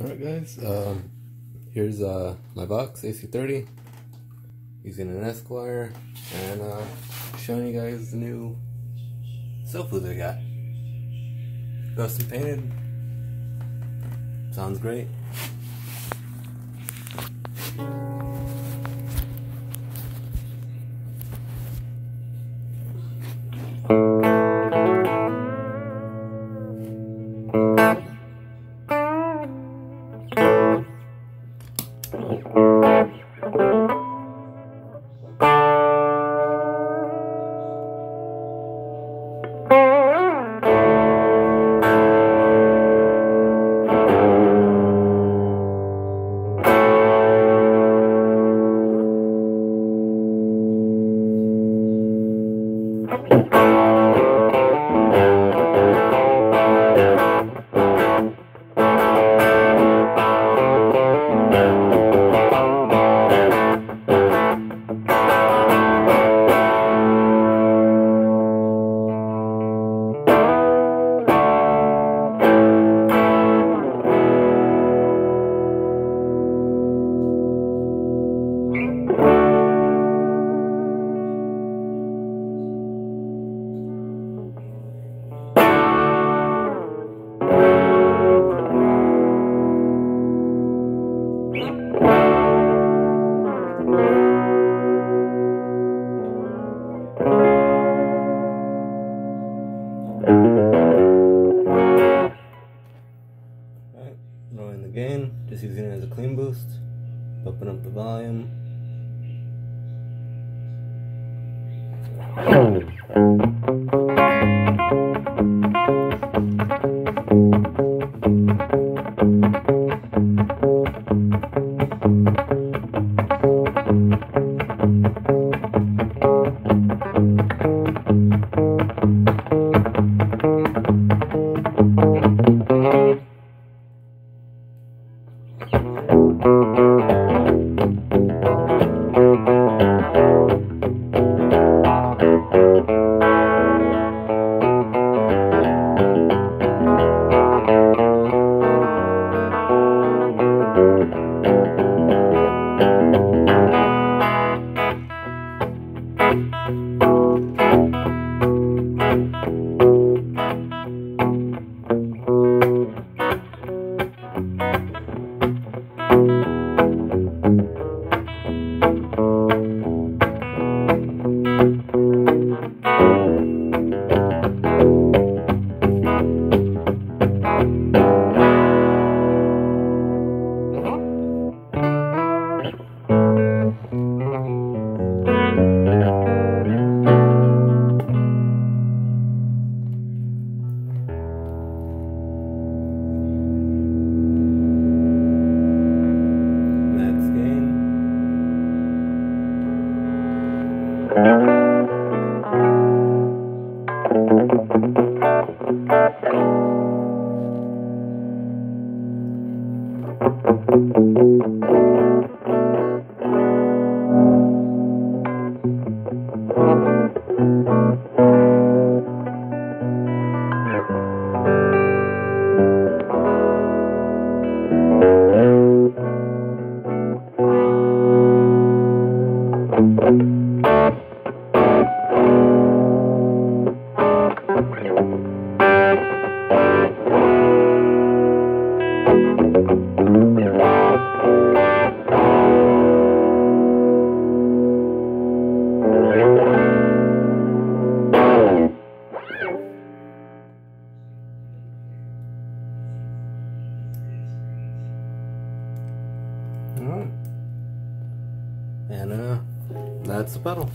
Alright guys, um, here's uh, my box, AC30, using an Esquire, and uh, showing you guys the new Soul Food I got. Custom painted, sounds great. Clean boost. Open up the volume. Hmm. Thank you. And uh, that's the pedal.